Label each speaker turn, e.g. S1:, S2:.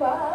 S1: Bye.